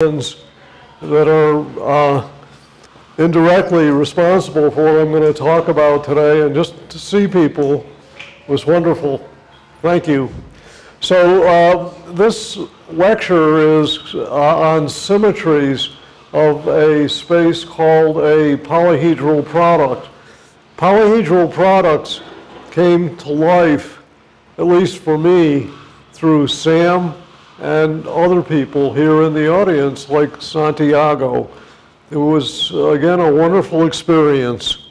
that are uh, indirectly responsible for what I'm going to talk about today, and just to see people was wonderful. Thank you. So uh, this lecture is uh, on symmetries of a space called a polyhedral product. Polyhedral products came to life, at least for me, through Sam and other people here in the audience, like Santiago. It was, again, a wonderful experience.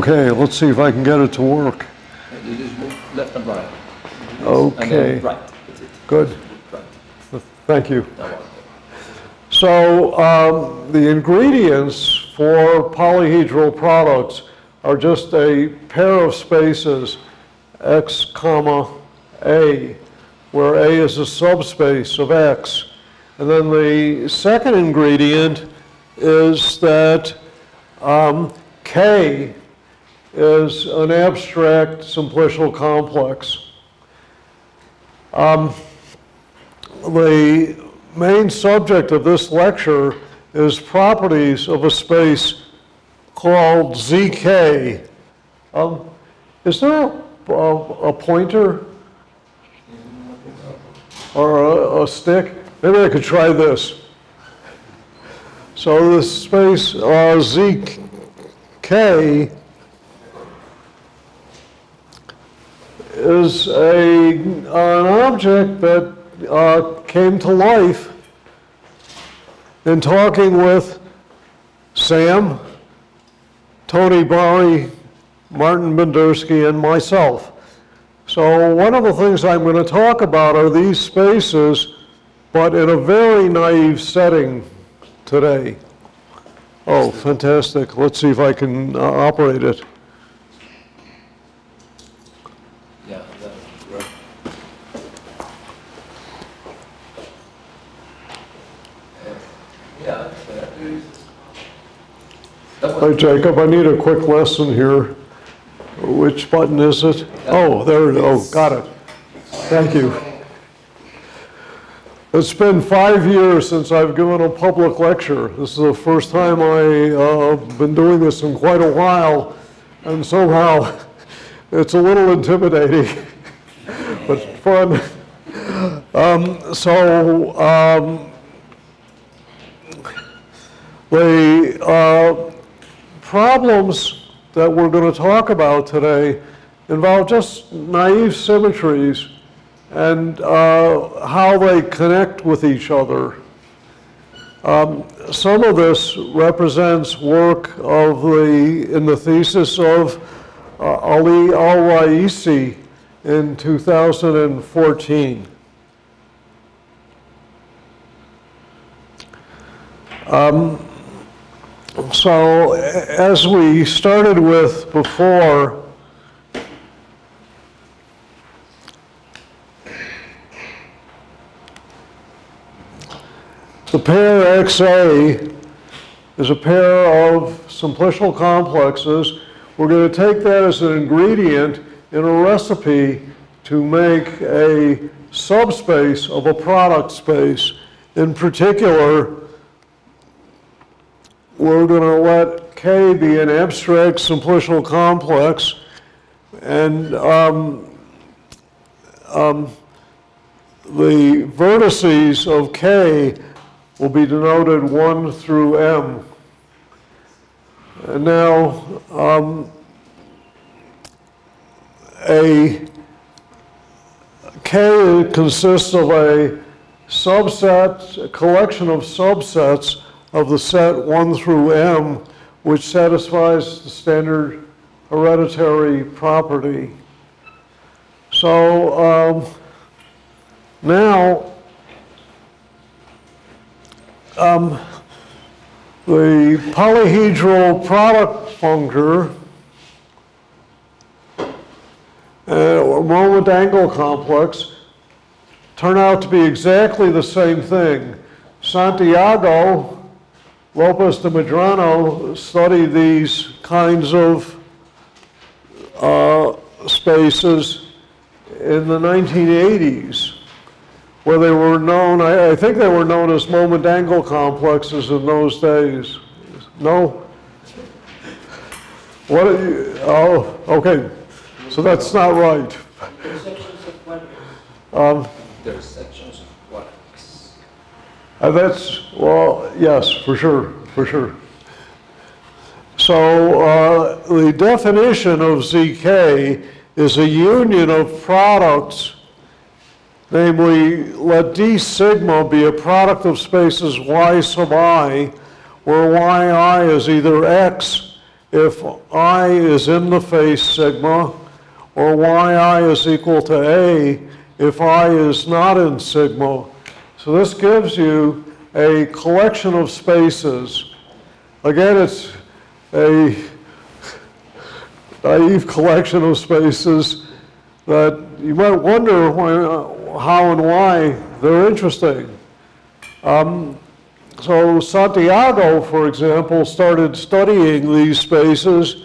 Okay, let's see if I can get it to work. Just move left and right. And Okay, then right. It. good. Right. Thank you. So um, the ingredients for polyhedral products are just a pair of spaces, x comma a, where a is a subspace of x. And then the second ingredient is that um, k is an abstract simplicial complex. Um, the main subject of this lecture is properties of a space called ZK. Um, is there a, a, pointer or a, a stick? Maybe I could try this. So this space uh, ZK is a, an object that uh, came to life in talking with Sam, Tony Bahri, Martin Bendersky, and myself. So one of the things I'm going to talk about are these spaces, but in a very naive setting today. Oh, fantastic. Let's see if I can uh, operate it. Yeah, that's right. Yeah. uh, That Hi, Jacob, I need a quick lesson here. Which button is it? Oh, there, it- oh, got it. Thank you. It's been five years since I've given a public lecture. This is the first time I, uh, been doing this in quite a while, and somehow it's a little intimidating, but fun. Um, so, um, the, uh, problems that we're going to talk about today involve just naive symmetries and uh, how they connect with each other. Um, some of this represents work of the, in the thesis of uh, Ali Al-Raisi in 2014. So as we started with before, the pair XA is a pair of simplicial complexes. We're going to take that as an ingredient in a recipe to make a subspace of a product space. In particular, we're going to let K be an abstract simplicial complex, and um, um, the vertices of K will be denoted 1 through M. And now, um, a K consists of a subset, a collection of subsets of the set 1 through M, which satisfies the standard hereditary property. So um, now, um, the polyhedral product functor uh, or moment angle complex turn out to be exactly the same thing. Santiago Lopez de Medrano studied these kinds of uh, spaces in the 1980s, where they were known, I, I think they were known as moment angle complexes in those days. No? What, are you- oh, okay, so that's not right. Intersections of what? Um, Intersections of what? Uh, That's, well, yes, for sure, for sure. So uh, the definition of ZK is a union of products, namely, let D sigma be a product of spaces Y sub i, where Yi is either X if I is in the face sigma, or Yi is equal to A if I is not in sigma. So this gives you a collection of spaces. Again, it's a naive collection of spaces that you might wonder why, how and why they're interesting. Um, so Santiago, for example, started studying these spaces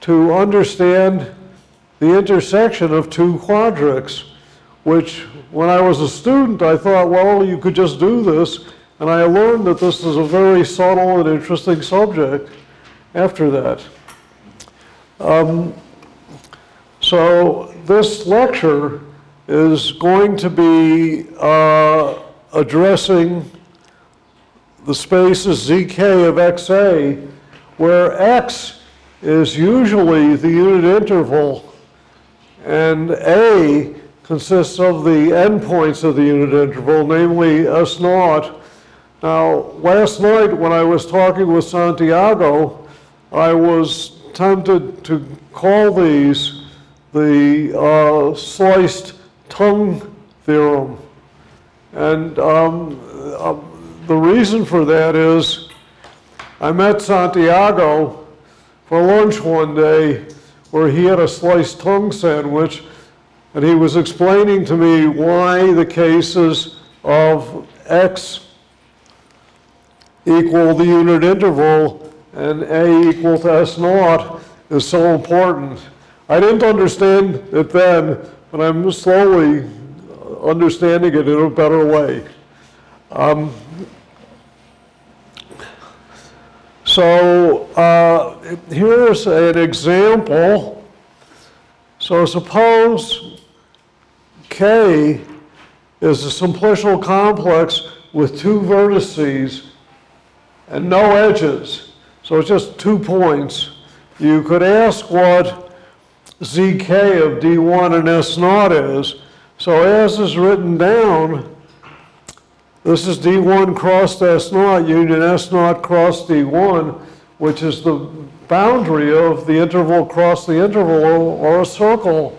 to understand the intersection of two quadrics, which when I was a student, I thought, well, you could just do this. And I learned that this is a very subtle and interesting subject after that. Um, so this lecture is going to be uh, addressing the spaces zk of xa, where x is usually the unit interval and A consists of the endpoints of the unit interval, namely S naught. Now, last night when I was talking with Santiago, I was tempted to call these the uh, sliced tongue theorem. And um, uh, the reason for that is I met Santiago for lunch one day where he had a sliced tongue sandwich and he was explaining to me why the cases of x equal the unit interval and a equal to s naught is so important. I didn't understand it then, but I'm slowly understanding it in a better way. Um, so uh, here's an example. So suppose K is a simplicial complex with two vertices and no edges. So it's just two points. You could ask what zk of d1 and S0 is. So as is written down, this is d1 cross S0 union S0 cross d1, which is the boundary of the interval cross the interval or a circle.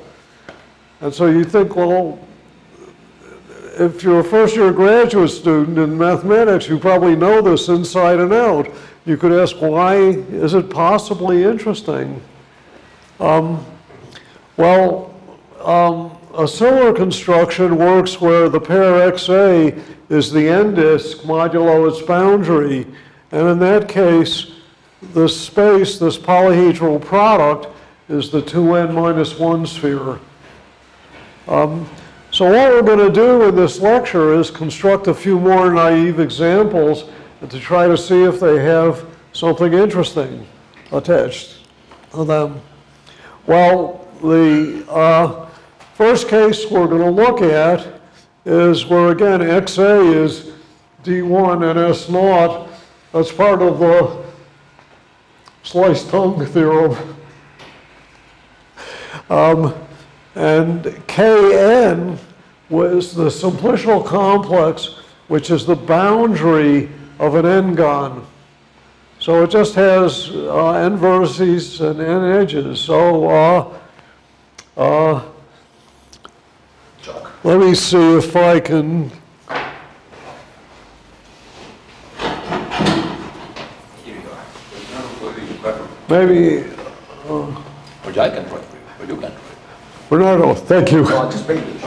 And so you think, well, if you're a first year graduate student in mathematics, you probably know this inside and out. You could ask, why is it possibly interesting? Um, well, um, a similar construction works where the pair XA is the n-disk modulo its boundary. And in that case, the space, this polyhedral product, is the 2n minus 1 sphere. Um, so what we're going to do in this lecture is construct a few more naive examples to try to see if they have something interesting attached to them. Well, the uh, first case we're going to look at is where again XA is D1 and S naught. That's part of the sliced tongue theorem. Um, and Kn was the simplicial complex, which is the boundary of an n-gon. So it just has uh, n vertices and n edges. So uh, uh, let me see if I can. Maybe, uh, Which I can write for you, but you can't write. Bernardo, thank you. No, just English.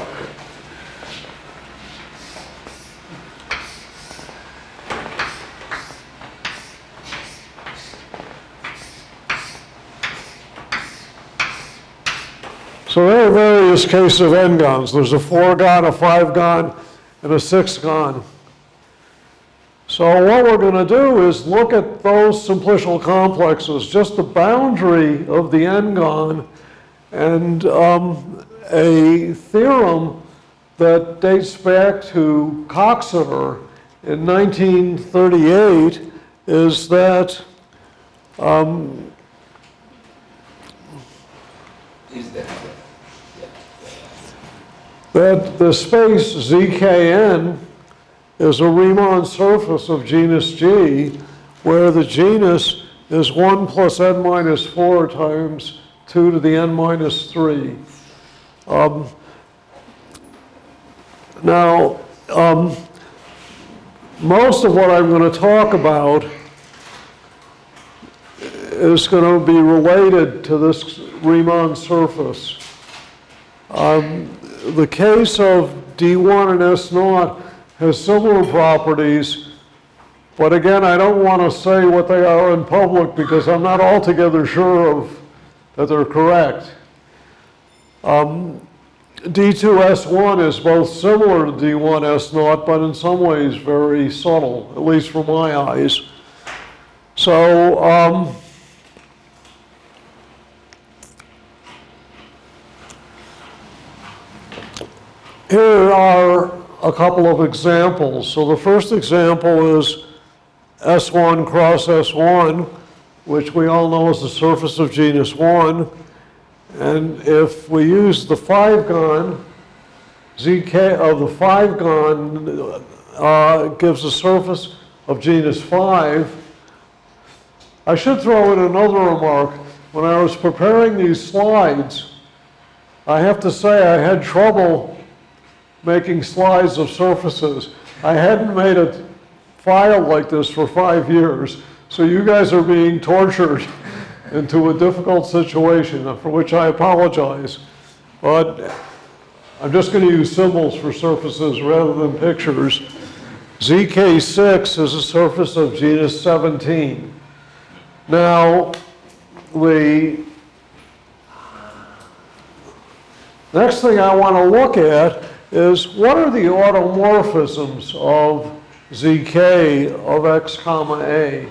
So there are various cases of N-gons. There's a four-gon, a five-gon, and a six-gon. So what we're going to do is look at those simplicial complexes, just the boundary of the N-gon, and um, a theorem that dates back to Coxeter in 1938 is that Is there? that the space ZKN is a Riemann surface of genus G, where the genus is 1 plus n minus 4 times 2 to the n minus 3. Um, Now, um, most of what I'm going to talk about is going to be related to this Riemann surface. Um, The case of D1 and S0 has similar properties, but again, I don't want to say what they are in public because I'm not altogether sure of that they're correct. Um, D2S1 is both similar to D1S0, but in some ways very subtle, at least for my eyes. So, um, Here are a couple of examples. So the first example is S1 cross S1, which we all know is the surface of genus 1. And if we use the 5-gon, ZK of the 5-gon uh, gives a surface of genus 5. I should throw in another remark. When I was preparing these slides, I have to say I had trouble making slides of surfaces. I hadn't made a file like this for five years, so you guys are being tortured into a difficult situation, uh, for which I apologize. But I'm just going to use symbols for surfaces rather than pictures. ZK6 is a surface of genus 17. Now, the next thing I want to look at is what are the automorphisms of zk of x comma a?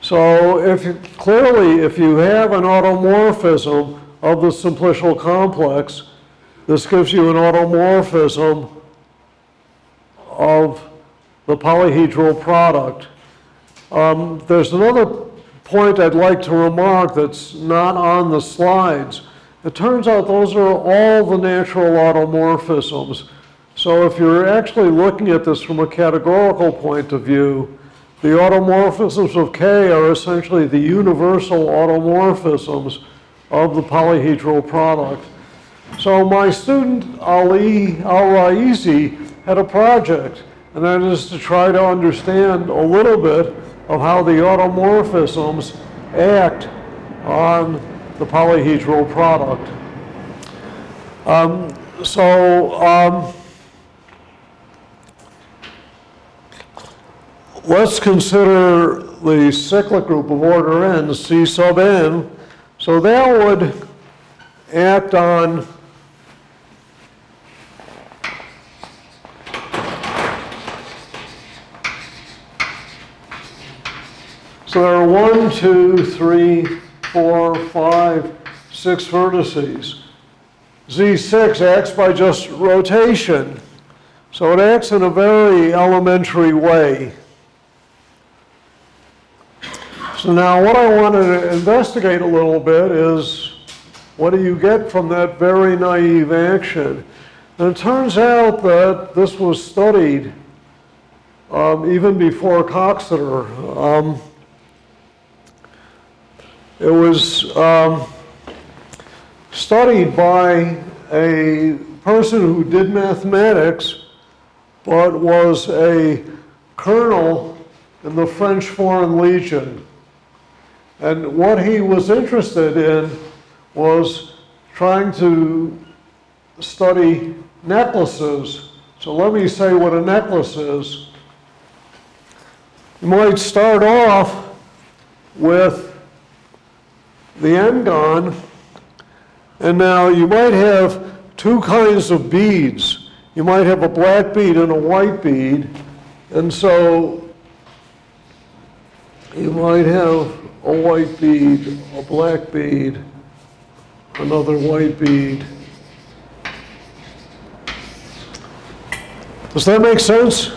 So if you, clearly, if you have an automorphism of the simplicial complex, this gives you an automorphism of the polyhedral product. Um, there's another point I'd like to remark that's not on the slides. It turns out those are all the natural automorphisms. So if you're actually looking at this from a categorical point of view, the automorphisms of K are essentially the universal automorphisms of the polyhedral product. So my student Ali Al-Raisi had a project, and that is to try to understand a little bit of how the automorphisms act on the polyhedral product. Um, so um, let's consider the cyclic group of order n, C sub n. So that would act on So there are one, two, three, four, five, six vertices. Z6 acts by just rotation. So it acts in a very elementary way. So now what I want to investigate a little bit is what do you get from that very naive action? And it turns out that this was studied um, even before Coxeter. Um, it was um, studied by a person who did mathematics, but was a colonel in the French Foreign Legion. And what he was interested in was trying to study necklaces. So let me say what a necklace is. You might start off with the n-gon. and now you might have two kinds of beads. You might have a black bead and a white bead, and so you might have a white bead, a black bead, another white bead. Does that make sense?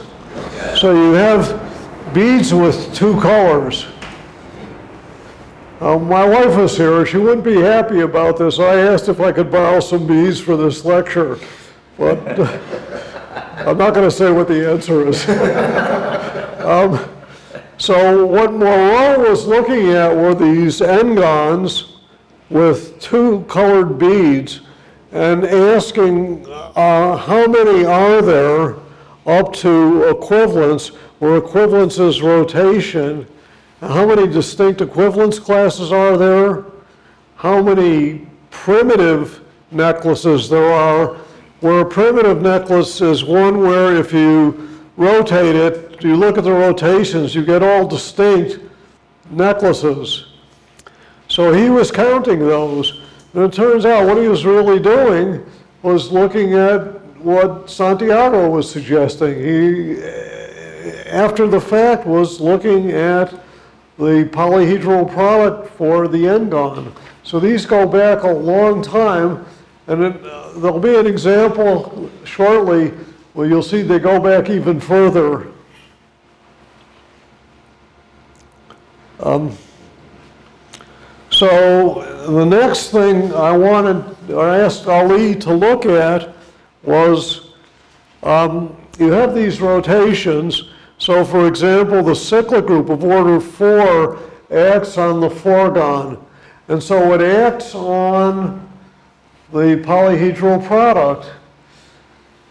So you have beads with two colors. Uh, my wife was here, she wouldn't be happy about this. I asked if I could borrow some beads for this lecture, but I'm not going to say what the answer is. Um, So what Moreau was looking at were these n-gons with two colored beads and asking uh, how many are there up to equivalence, where equivalence is rotation, how many distinct equivalence classes are there, how many primitive necklaces there are, where a primitive necklace is one where if you rotate it, you look at the rotations, you get all distinct necklaces. So he was counting those. And it turns out what he was really doing was looking at what Santiago was suggesting. He, after the fact, was looking at the polyhedral product for the n-gon. So these go back a long time, and it, uh, there'll be an example shortly where you'll see they go back even further. Um, so the next thing I wanted, or asked Ali to look at was, um, you have these rotations. So for example, the cyclic group of order four acts on the four-gon. And so it acts on the polyhedral product.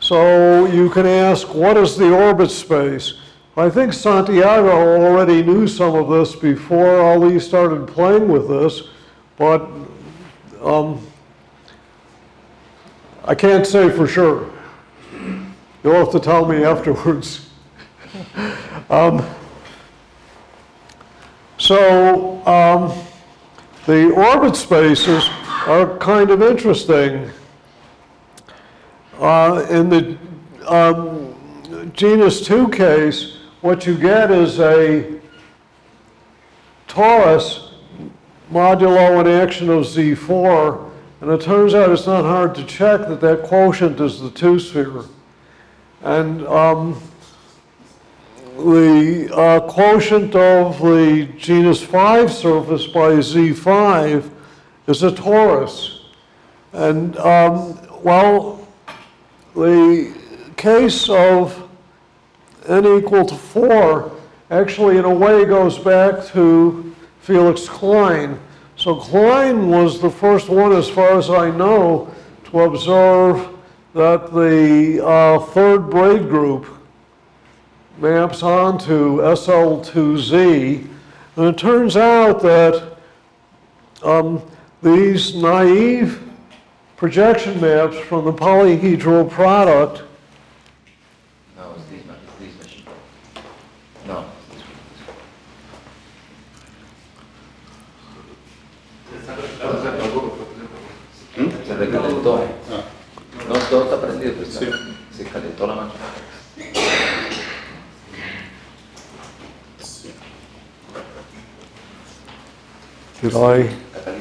So you can ask, what is the orbit space? I think Santiago already knew some of this before Ali started playing with this, but um, I can't say for sure. You'll have to tell me afterwards. Um, so um, the orbit spaces are kind of interesting. Uh, in the um, genus 2 case, what you get is a torus modulo an action of Z4, and it turns out it's not hard to check that that quotient is the two sphere. And um, the uh, quotient of the genus 5 surface by Z5 is a torus. And um, well, the case of n equal to 4 actually in a way goes back to Felix Klein. So Klein was the first one, as far as I know, to observe that the uh, third braid group maps onto SL2Z. And it turns out that um, these naive projection maps from the polyhedral product No, it's this one, it's this machine. No, it's this one, this one. No, está prendido, se calentó la máquina. Did I? Está.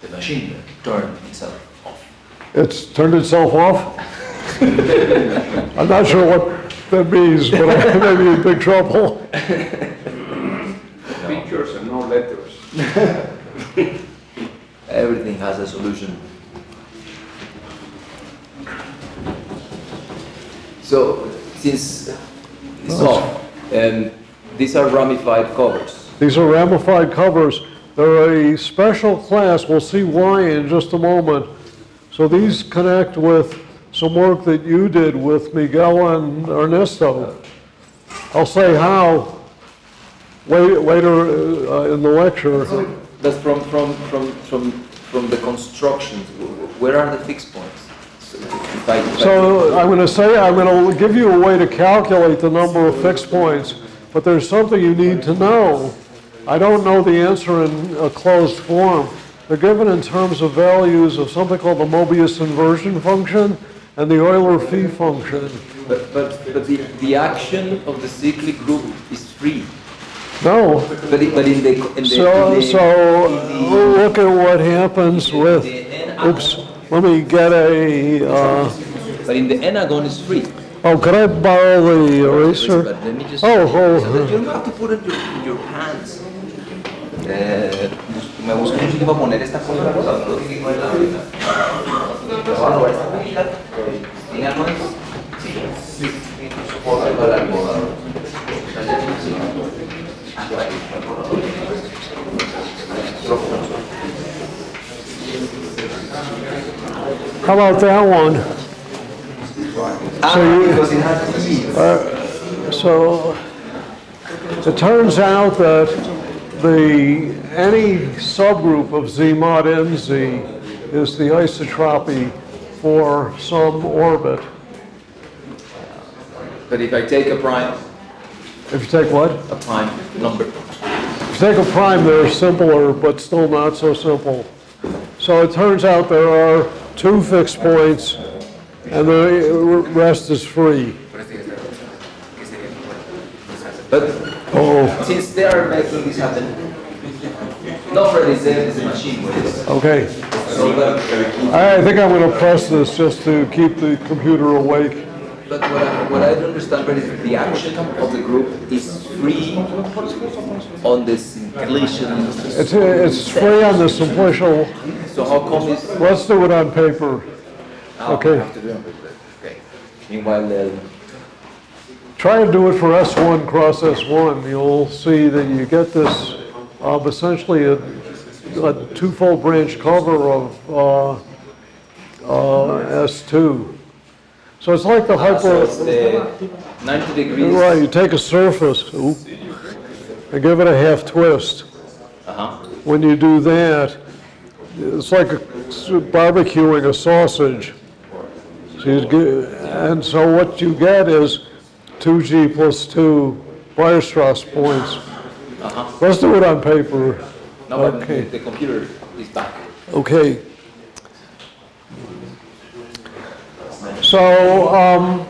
The machine turned itself off. It's turned itself off? I'm not sure what that means, but I may be in big trouble. Pictures and no letters. Everything has a solution. So, since it's off, um, these are ramified covers. These are ramified covers. They're a special class. We'll see why in just a moment. So these connect with some work that you did with Miguel and Ernesto. I'll say how. later, uh, in the lecture. That's from, from, from, from, from the constructions. Where are the fixed points? So if I- if So I'm going to say, I'm going to give you a way to calculate the number of fixed points, but there's something you need to know. I don't know the answer in a closed form. They're given in terms of values of something called the Mobius inversion function and the Euler phi function. But, but, but the, the action of the cyclic group is free. No, But, it, but in the, in the, so, in the, so in we'll look at what happens with, the, the oops, let me get a, uh, but in the n-agon is free. oh, could I borrow the eraser? But let me just. Oh, oh. So you don't have to put it in your, in your hands. Eh, me busco un sitio para poner esta cosa. Me voy a robar esta cajita. ¿Tiene algo de eso? Sí. Soporte para el. How about that one? Ah, it has E. So it turns out that the, any subgroup of Z mod NZ is the isotropy for some orbit. But if I take a prime, If you take what? a prime number, If you take a prime, they're simpler, but still not so simple. So it turns out there are two fixed points, and the rest is free. but Oh, since they are making this happen, nobody said the machine with okay. So, but, I think I'm going to press this just to keep the computer awake. but what I, what I don't understand is the action of the group is free on the synclination. It's, it's free on the simplicial. So how come it's? Let's do it on paper. Oh, Okay. Have to do it. Okay. Meanwhile, uh, Try and do it for S1 cross S1. You'll see that you get this, uh, essentially a, a twofold branch cover of, uh, uh, S2. So it's like the so hyper, the 90 degrees. right, you take a surface, and give it a half twist. Uh-huh. When you do that, it's like a- barbecuing a sausage. So get, and so what you get is 2G plus 2 Weierstrass points. Uh-huh. Let's do it on paper. No, Okay. the, the computer is back. Okay. So, um,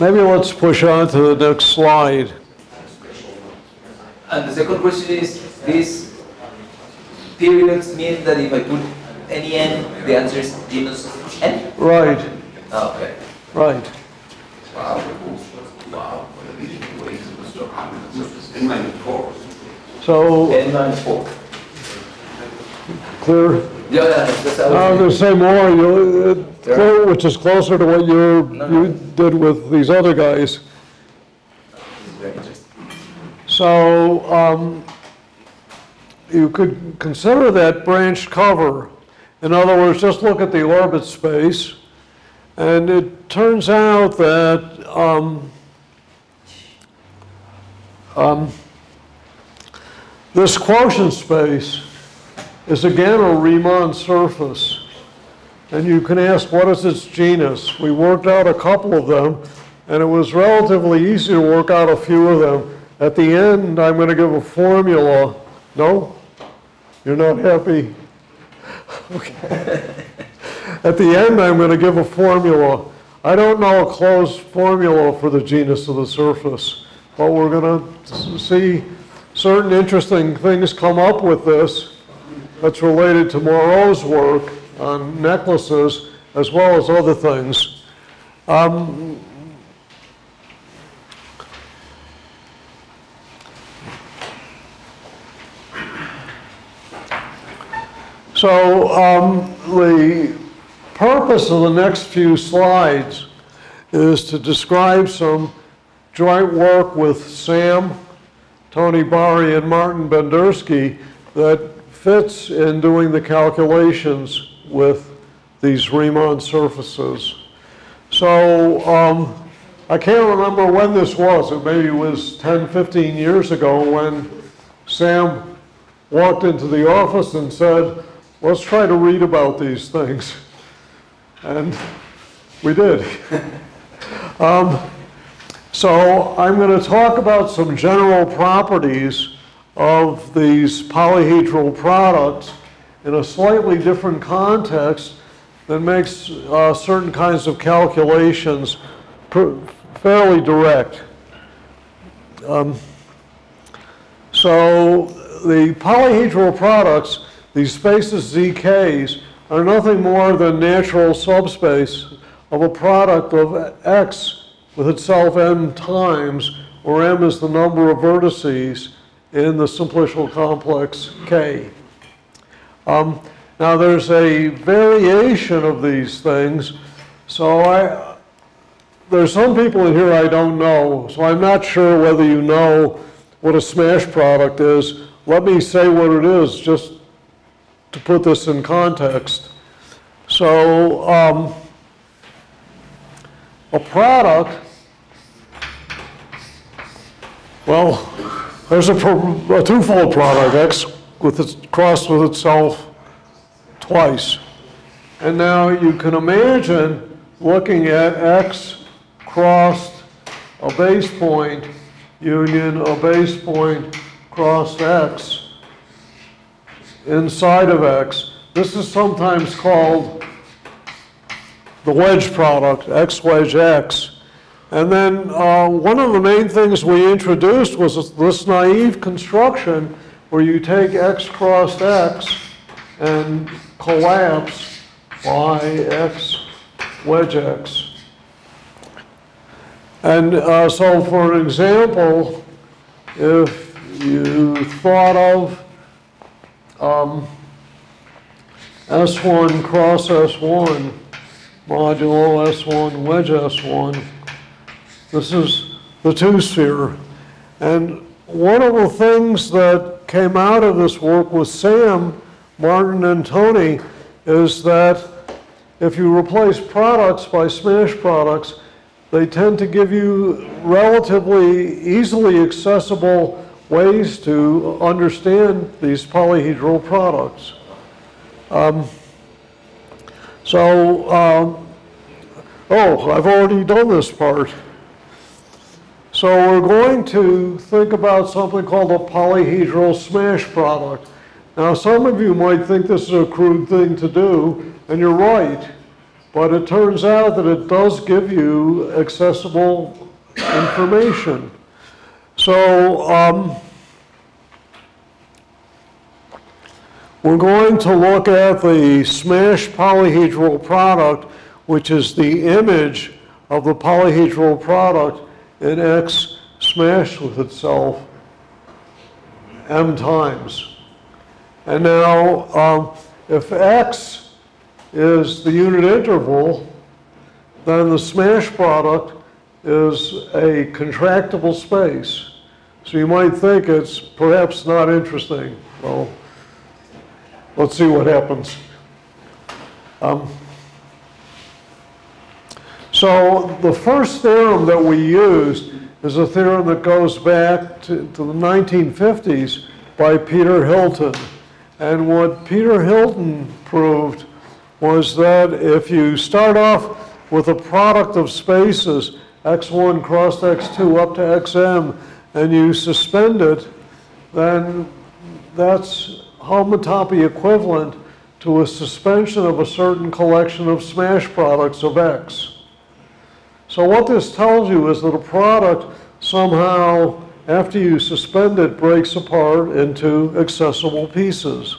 maybe let's push on to the next slide. And the second question is, these periods mean that if I put any n, the answer is genus n? Right, Ah, okay. right. So, n minus 4. clear? Yeah, yeah, that's, how going to say more, you, uh, clear, which is closer to what you, you did with these other guys. Very interesting. So, um, you could consider that branch cover. In other words, just look at the orbit space, and it turns out that, um, um, this quotient space is again a Riemann surface. And you can ask, what is its genus? We worked out a couple of them, and it was relatively easy to work out a few of them. At the end, I'm going to give a formula. No? You're not happy? Okay. At the end, I'm going to give a formula. I don't know a closed formula for the genus of the surface, but we're going to see certain interesting things come up with this that's related to Moreau's work on necklaces as well as other things. Um, So um, the purpose of the next few slides is to describe some joint work with Sam, Tony Bahri, and Martin Bendersky that fits in doing the calculations with these Riemann surfaces. So um, I can't remember when this was, it maybe was 10, 15 years ago when Sam walked into the office and said, let's try to read about these things. And we did. Um, So I'm going to talk about some general properties of these polyhedral products in a slightly different context that makes uh, certain kinds of calculations fairly direct. Um, So the polyhedral products, these spaces ZKs, are nothing more than natural subspace of a product of X with itself n times, where m is the number of vertices in the simplicial complex K. Um, now there's a variation of these things, so I, there's some people in here I don't know, so I'm not sure whether you know what a smash product is. Let me say what it is, just to put this in context. So, um, a product, well, there's a, a twofold product, X with its, crossed with itself twice. And now you can imagine looking at X crossed a base point union a base point crossed X inside of X. This is sometimes called the wedge product, X wedge X. And then uh, one of the main things we introduced was this naive construction where you take X crossed X and collapse by X wedge X. And uh, so for an example, if you thought of um, S1 cross S1 modulo S1 wedge S1, this is the two-sphere. And one of the things that came out of this work with Sam, Martin, and Tony is that if you replace products by smash products, they tend to give you relatively easily accessible ways to understand these polyhedral products. Um, so, um, oh, I've already done this part. So we're going to think about something called a polyhedral smash product. Now, some of you might think this is a crude thing to do, and you're right. But it turns out that it does give you accessible information. So um, we're going to look at the smash polyhedral product, which is the image of the polyhedral product in X smashed with itself m times. And now, um, if X is the unit interval, then the smash product is a contractible space. So you might think it's perhaps not interesting. Well, let's see what happens. Um, so the first theorem that we used is a theorem that goes back to, to the 1950s by Peter Hilton. And what Peter Hilton proved was that if you start off with a product of spaces, x1 crossed x2 up to xm, and you suspend it, then that's homotopy equivalent to a suspension of a certain collection of smash products of x. So what this tells you is that a product somehow, after you suspend it, breaks apart into accessible pieces.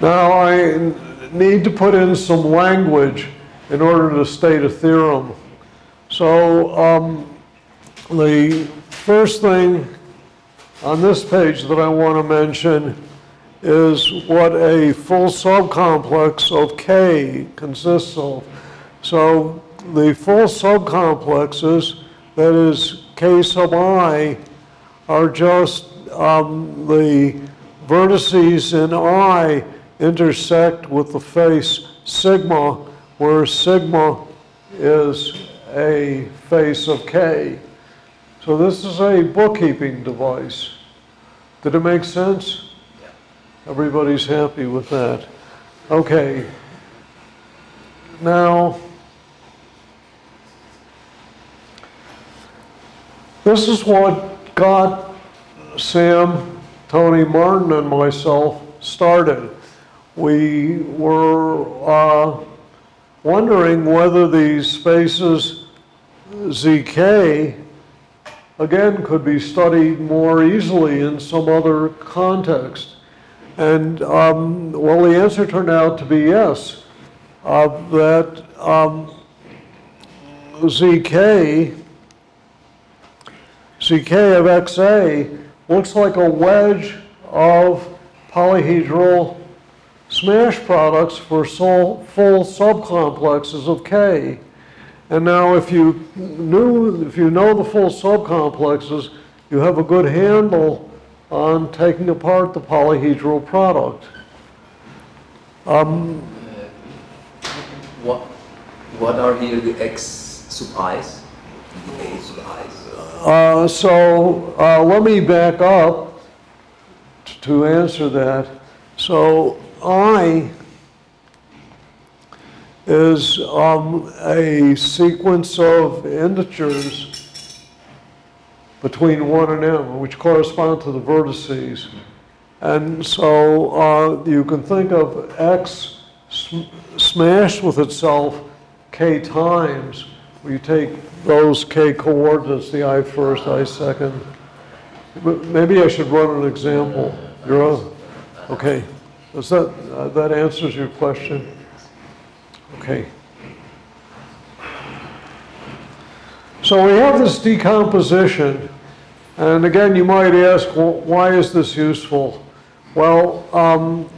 Now I need to put in some language in order to state a theorem. So um, the first thing on this page that I want to mention is what a full subcomplex of K consists of. So the full subcomplexes, that is K sub i, are just um, the vertices in I intersect with the face sigma, where sigma is a face of K. So this is a bookkeeping device. Did it make sense? Everybody's happy with that. Okay. Now, this is what got Sam, Tony Martin, and myself started. We were uh, wondering whether these spaces ZK, again, could be studied more easily in some other context. And, um, well, the answer turned out to be yes. Uh, that um, ZK, ZK of XA looks like a wedge of polyhedral smash products for sol- full subcomplexes of K. And now if you knew, if you know the full subcomplexes, you have a good handle on taking apart the polyhedral product. Um, What, what are here the x sub i's? The a sub i's? Uh, So uh, let me back up to answer that. So I is um, a sequence of integers between 1 and m, which correspond to the vertices. And so uh, you can think of x sm- smashed with itself k times, where you take those k coordinates, the i first, i second. Maybe I should run an example. You're on? Okay. Does that, uh, that answers your question? Okay. So we have this decomposition, and again, you might ask, well, why is this useful? Well, um,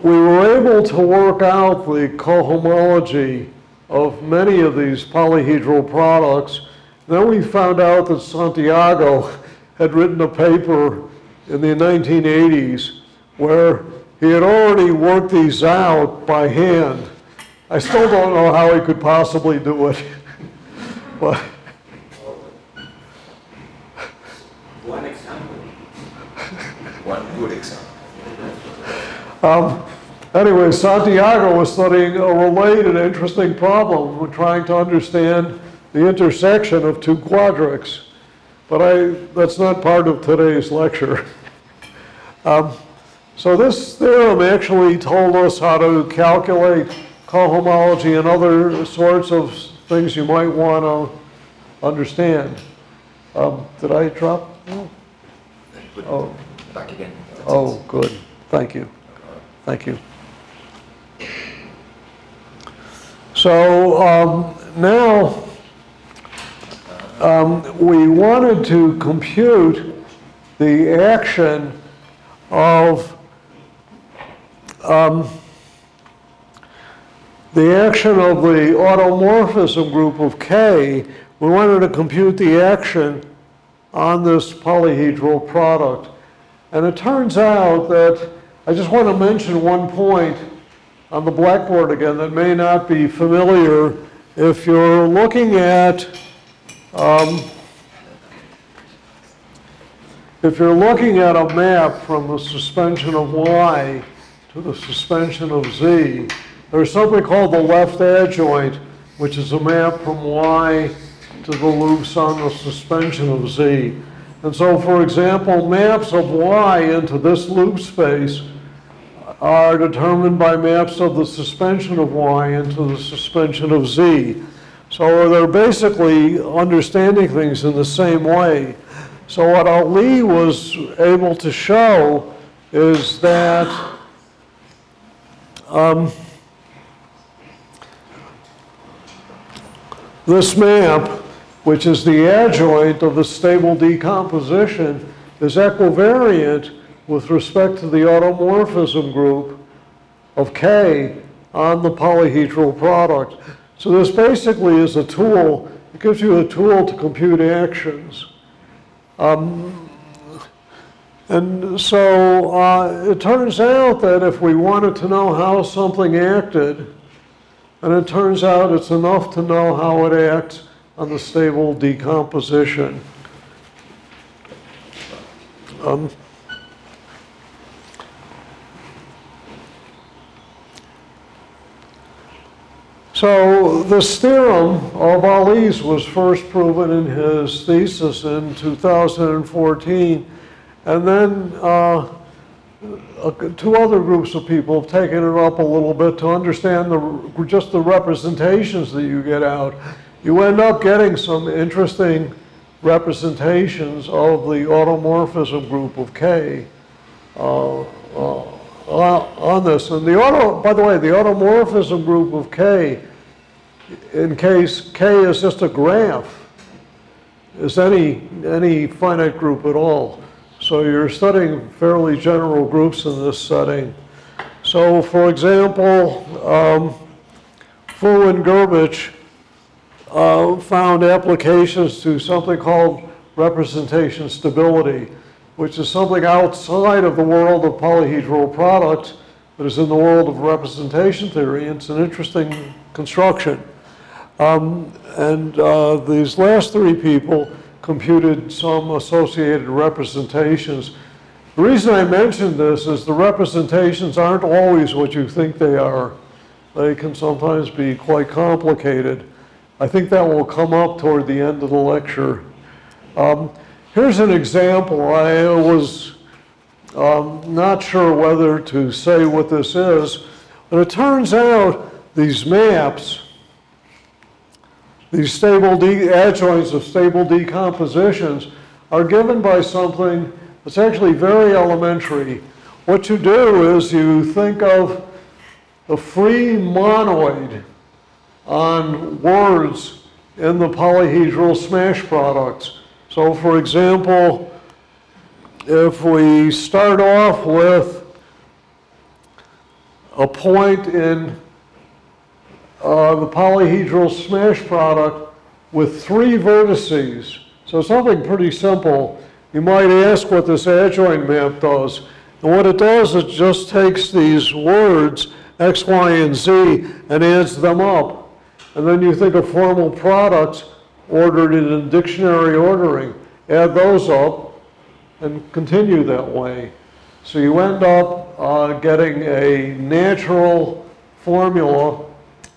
we were able to work out the cohomology of many of these polyhedral products. Then we found out that Santiago had written a paper in the 1980s where he had already worked these out by hand. I still don't know how he could possibly do it. but One example. One good example. Um, Anyway, Santiago was studying a related interesting problem. We're trying to understand the intersection of two quadrics. But I, that's not part of today's lecture. Um, So this theorem actually told us how to calculate cohomology and other sorts of things you might want to understand. Um, Did I drop? Oh. Back again. Oh, good. Thank you. Thank you. So um, now um, we wanted to compute the action of um, the action of the automorphism group of K. We wanted to compute the action on this polyhedral product. And it turns out that, I just want to mention one point on the blackboard again that may not be familiar. If you're looking at, um, if you're looking at a map from the suspension of Y to the suspension of Z, there's something called the left adjoint, which is a map from Y to the loops on the suspension of Z. And so, for example, maps of Y into this loop space are determined by maps of the suspension of Y into the suspension of Z. So they're basically understanding things in the same way. So what Ali was able to show is that um, this map, which is the adjoint of the stable decomposition, is equivariant with respect to the automorphism group of K on the polyhedral product. So this basically is a tool, it gives you a tool to compute actions. Um, And so uh, it turns out that if we wanted to know how something acted, and it turns out it's enough to know how it acts on the stable decomposition. Um, So this theorem of Ali's was first proven in his thesis in 2014, and then uh, two other groups of people have taken it up a little bit to understand the, just the representations that you get out. You end up getting some interesting representations of the automorphism group of K uh, uh, on this. And the auto, by the way, the automorphism group of K, in case K is just a graph, is any, any finite group at all. So you're studying fairly general groups in this setting. So for example, um, Fu and Gerbich uh, found applications to something called representation stability, which is something outside of the world of polyhedral products, but is in the world of representation theory. It's an interesting construction. Um, and uh, these last three people computed some associated representations. The reason I mention this is the representations aren't always what you think they are. They can sometimes be quite complicated. I think that will come up toward the end of the lecture. Um, here's an example. I was um, not sure whether to say what this is, but it turns out these maps these stable adjoints of stable decompositions are given by something that's actually very elementary. What you do is you think of the free monoid on words in the polyhedral smash products. So for example, if we start off with a point in uh, the polyhedral smash product with three vertices. So something pretty simple. You might ask what this adjoint map does. And what it does, it just takes these words, X, Y, and Z, and adds them up. And then you think of formal products ordered it in dictionary ordering. Add those up and continue that way. So you end up uh, getting a natural formula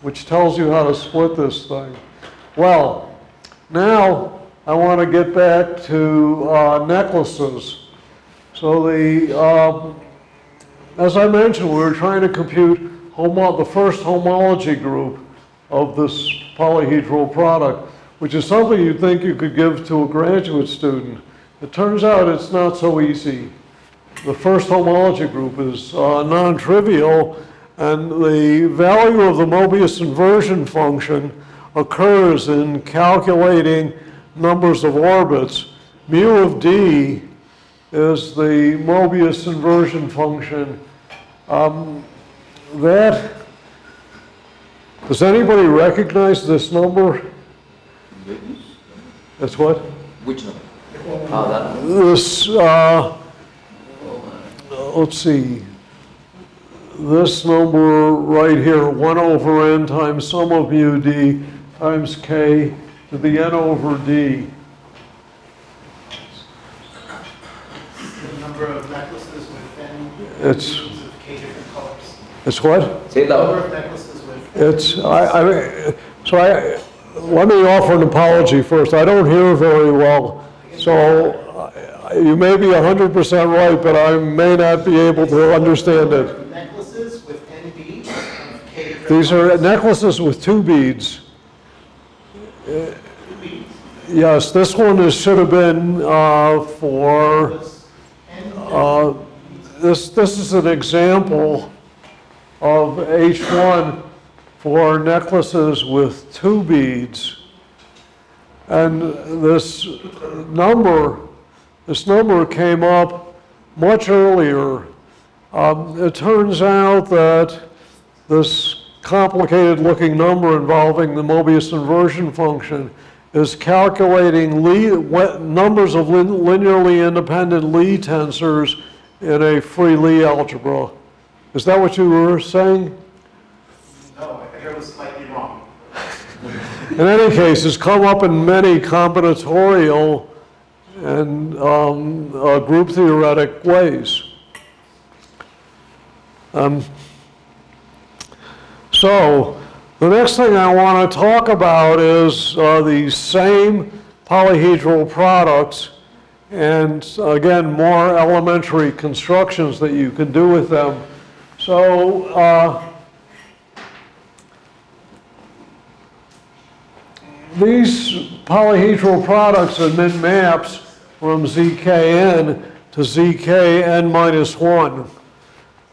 which tells you how to split this thing. Well, now I want to get back to uh, necklaces. So the, um, as I mentioned, we were trying to compute the first homology group of this polyhedral product, which is something you'd think you could give to a graduate student. It turns out it's not so easy. The first homology group is uh, non-trivial, and the value of the Mobius inversion function occurs in calculating numbers of orbits. Mu of d is the Mobius inversion function. Um, that, does anybody recognize this number? That's what? Which number? Oh, that This, uh, let's see, this number right here, 1 over n times sum of mu d times k to the n over d. The number of necklaces with n It's, of k different colors. it's what? Say it Number of necklaces with It's, I, I, so I, let me offer an apology first. I don't hear very well, so I- you may be 100% right, but I may not be able to understand it. necklaces with n beads k These are necklaces with two beads. Two beads. Yes, this one is, should have been uh, for, uh, this, this is an example of H1 for necklaces with two beads. And this number, this number came up much earlier. Um, It turns out that this complicated looking number involving the Mobius inversion function is calculating numbers of lin- linearly independent Lie tensors in a free Lie algebra. Is that what you were saying? No, I think I slightly wrong. In any case, it's come up in many combinatorial and um, uh, group theoretic ways. Um, so, the next thing I want to talk about is uh, these same polyhedral products and again, more elementary constructions that you can do with them. So, uh, these polyhedral products emit maps from zkn to zkn minus 1.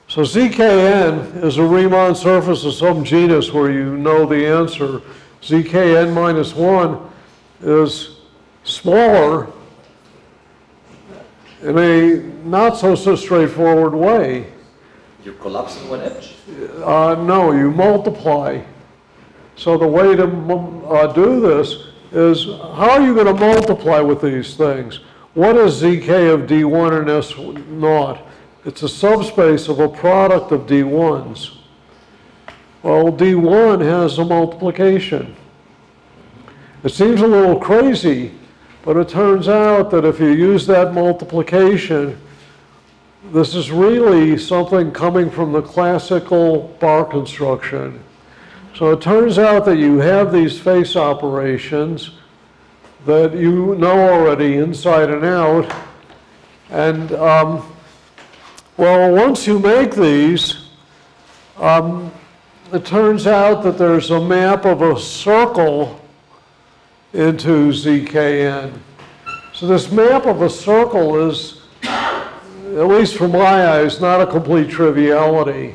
So zkn is a Riemann surface of some genus where you know the answer. zkn minus 1 is smaller in a not so so straightforward way. You collapse collapsing one edge. Uh, no, you multiply. So the way to uh, do this is, how are you going to multiply with these things? What is zk of d1 and s naught? It's a subspace of a product of d1s. Well, d1 has a multiplication. It seems a little crazy, but it turns out that if you use that multiplication, this is really something coming from the classical bar construction. So it turns out that you have these face operations that you know already inside and out. And, um, well, once you make these, um, it turns out that there's a map of a circle into ZKN. So this map of a circle is, at least from my eyes, not a complete triviality.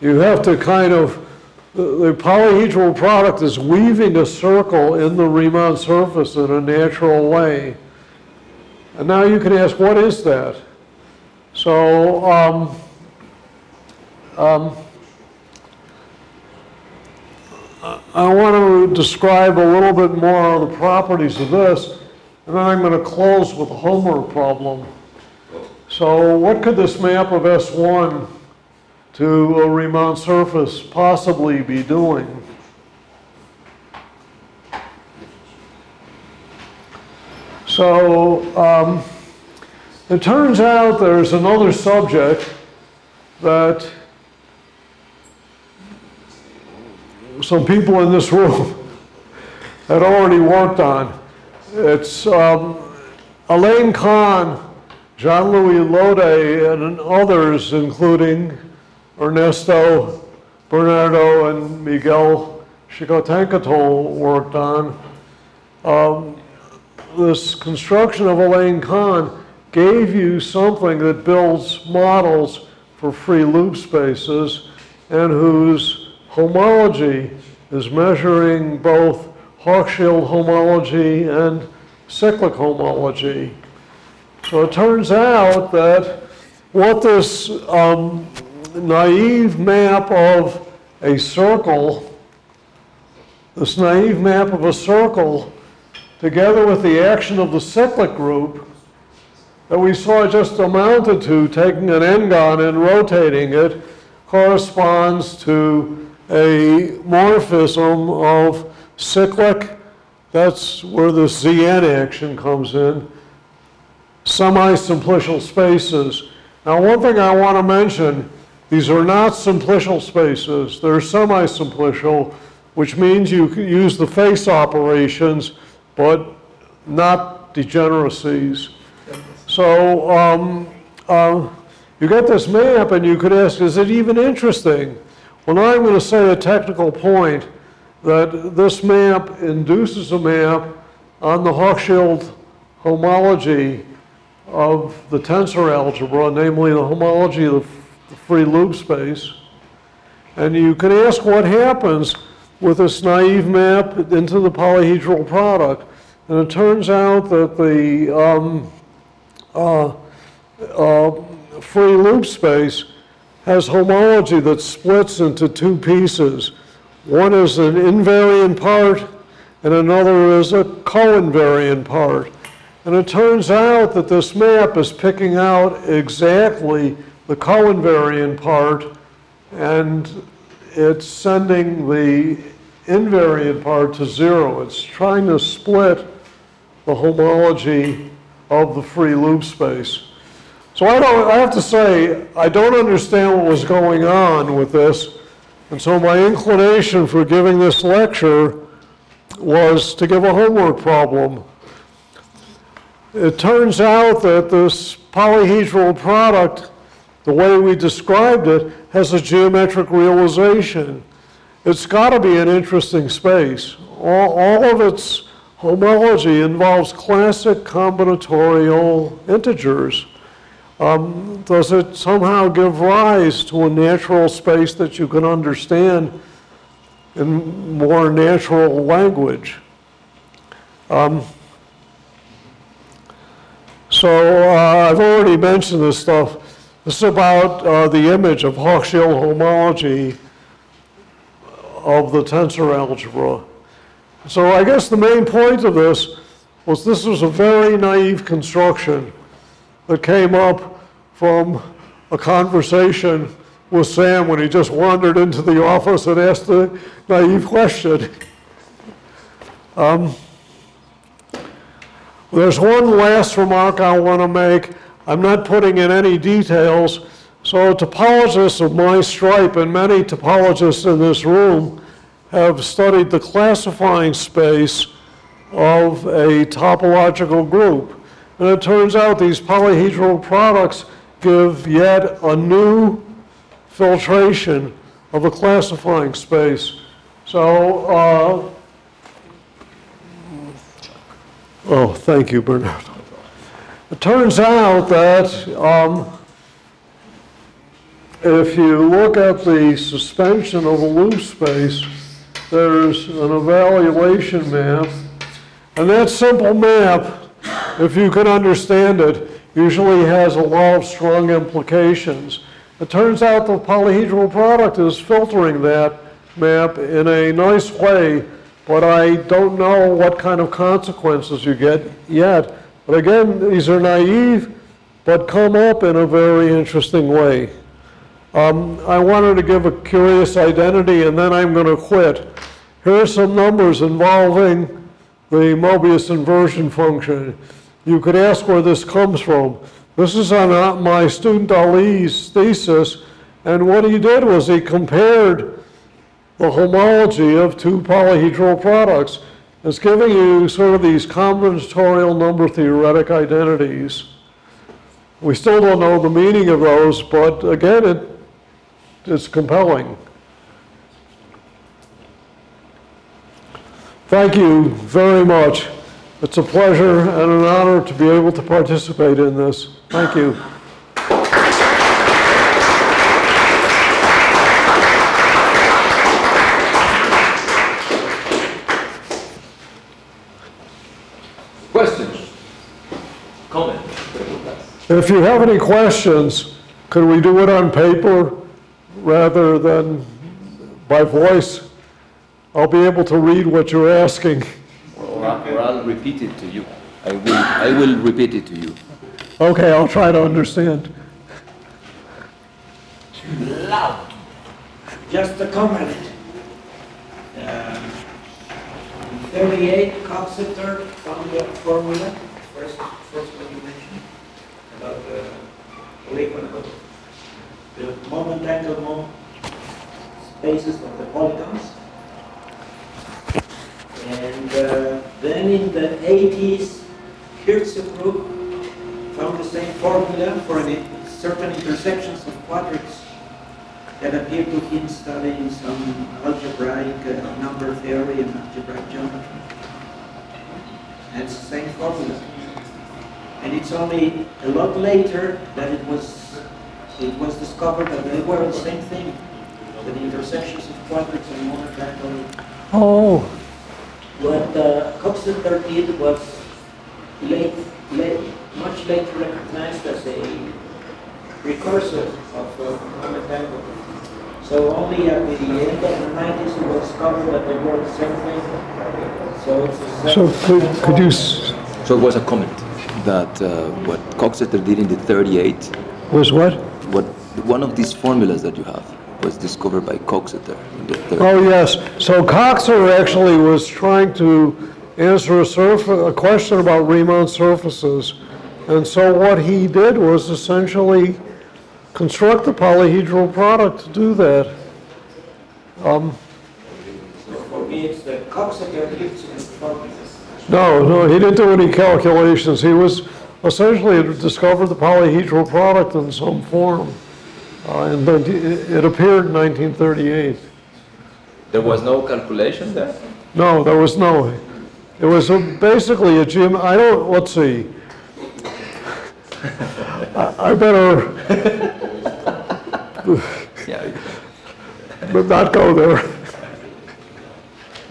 You have to kind of, the polyhedral product is weaving a circle in the Riemann surface in a natural way. And now you can ask, what is that? So, um, um, I- I want to describe a little bit more of the properties of this, and then I'm going to close with a homework problem. So what could this map of S1 to a Riemann surface possibly be doing? So um, it turns out there's another subject that some people in this room had already worked on. It's um, Alain Connes, Jean-Louis Loday, and others, including Ernesto Bernardo and Miguel Xicoténcatl worked on. Um, this construction of Alain Connes gave you something that builds models for free loop spaces and whose homology is measuring both Hochschild homology and cyclic homology. So it turns out that what this um, naive map of a circle, this naive map of a circle, together with the action of the cyclic group that we saw just amounted to taking an n-gon and rotating it, corresponds to a morphism of cyclic, that's where the Zn action comes in, semi-simplicial spaces. Now, one thing I want to mention, these are not simplicial spaces, they're semi-simplicial, which means you can use the face operations, but not degeneracies. So, um, uh, you get this map and you could ask, is it even interesting? Well, now I'm going to say a technical point that this map induces a map on the Hochschild homology of the tensor algebra, namely the homology of the free loop space. And you can ask what happens with this naive map into the polyhedral product. And it turns out that the um, uh, uh, free loop space has homology that splits into two pieces. One is an invariant part, and another is a co-invariant part. And it turns out that this map is picking out exactly the co-invariant part, and it's sending the invariant part to zero. It's trying to split the homology of the free loop space. So I don't, I have to say, I don't understand what was going on with this. And so my inclination for giving this lecture was to give a homework problem. It turns out that this polyhedral product, the way we described it, has a geometric realization. It's got to be an interesting space. All, all of its homology involves classic combinatorial integers. Um, does it somehow give rise to a natural space that you can understand in more natural language? Um, so uh, I've already mentioned this stuff. This is about uh, the image of Hochschild homology of the tensor algebra. So I guess the main point of this was this was a very naive construction that came up from a conversation with Sam when he just wandered into the office and asked a naive question. Um, there's one last remark I want to make. I'm not putting in any details. So topologists of my stripe and many topologists in this room have studied the classifying space of a topological group. And it turns out these polyhedral products give yet a new filtration of a classifying space. So, uh, oh, thank you, Bernard. It turns out that um, if you look at the suspension of a loop space, there's an evaluation map, and that simple map, if you can understand it, usually has a lot of strong implications. It turns out the polyhedral product is filtering that map in a nice way, but I don't know what kind of consequences you get yet. Again, these are naive, but come up in a very interesting way. Um, I wanted to give a curious identity and then I'm going to quit. Here are some numbers involving the Mobius inversion function. You could ask where this comes from. This is on uh, my student Ali's thesis, and what he did was he compared the homology of two polyhedral products. It's giving you sort of these combinatorial number theoretic identities. We still don't know the meaning of those, but again, it, it's compelling. Thank you very much. It's a pleasure and an honor to be able to participate in this. Thank you. If you have any questions, could we do it on paper rather than by voice? I'll be able to read what you're asking. Or I- or I'll repeat it to you. I will, I will repeat it to you. Okay, I'll try to understand. Just a comment. Um, 38 Coxeter found the formula, first, first one you mentioned, about the about the moment angle spaces of the polygons. And uh, then in the 80s, Hirtz group found the same formula for an- certain intersections of quadrics that appeared to him studying some algebraic uh, number theory and algebraic geometry. And it's the same formula. And it's only a lot later that it was, it was discovered that they were the same thing, that the intersections of quadrics and monotactile. Oh, What uh, Coxeter did was late, late, much later recognized as a precursor of uh, monotactile. So So only at the end of the nineties it was discovered that they were the same thing. So it's the So could, could you, s- So it was a comment that uh, what Coxeter did in the 38, was what? what one of these formulas that you have was discovered by Coxeter in the 30s. Oh, yes. So Coxeter actually was trying to answer a surf, a question about Riemann surfaces. And so what he did was essentially construct the polyhedral product to do that. So For me, it's the Coxeter Hirzebruch formula. No, no, he didn't do any calculations. He was essentially discovered the polyhedral product in some form. Uh, and then it it appeared in 1938. There was no calculation there? No, there was no, it was a- basically a gym, I don't, let's see. I I better Yeah. not go there.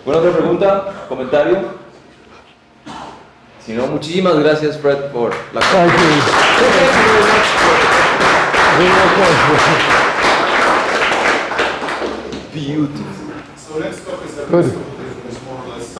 ¿Alguna otra pregunta? ¿Comentario? Si no, muchísimas gracias, Fred, por la Thank you. Very much. Beautiful. So next